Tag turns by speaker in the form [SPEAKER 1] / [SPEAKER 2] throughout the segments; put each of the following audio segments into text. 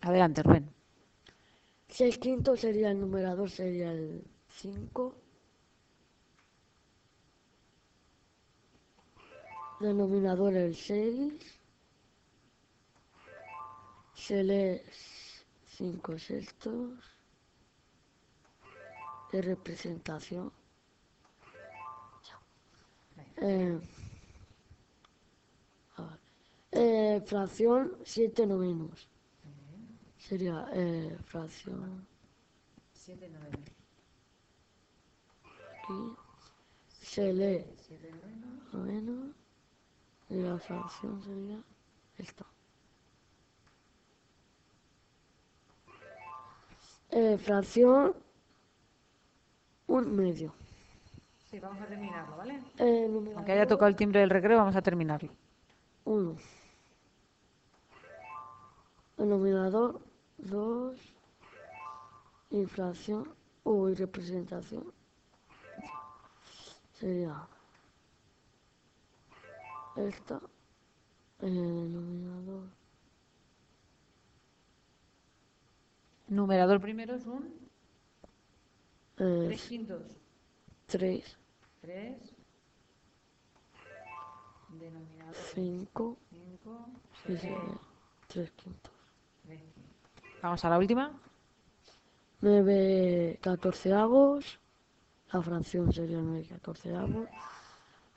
[SPEAKER 1] Adelante, Rubén.
[SPEAKER 2] 6 quintos sería el numerador, sería el 5. Denominador el 6. Se lee 5 sextos. De representación. Eh. Eh, fracción 7 novenos. Sería eh, fracción
[SPEAKER 1] 7 9.
[SPEAKER 2] aquí. Se lee noveno. Y la fracción sería esta. Eh, fracción un medio.
[SPEAKER 1] Sí, vamos a terminarlo, ¿vale?
[SPEAKER 2] Eh, numerador,
[SPEAKER 1] Aunque haya tocado el timbre del recreo, vamos a terminarlo.
[SPEAKER 2] uno. Denominador 2. Inflación o representación. Sería esta. El denominador
[SPEAKER 1] Numerador primero es un 3
[SPEAKER 2] es
[SPEAKER 1] quintos.
[SPEAKER 2] 3,
[SPEAKER 1] 3. Denominador
[SPEAKER 2] 5
[SPEAKER 1] 5.
[SPEAKER 2] y sería 3 quintos.
[SPEAKER 1] Vamos a la última.
[SPEAKER 2] 9 catorceavos. La fracción sería 9 catorceavos.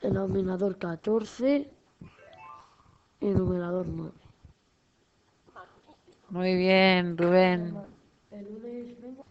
[SPEAKER 2] Denominador 14 y numerador 9.
[SPEAKER 1] Muy bien, Rubén.
[SPEAKER 2] El lunes vengo.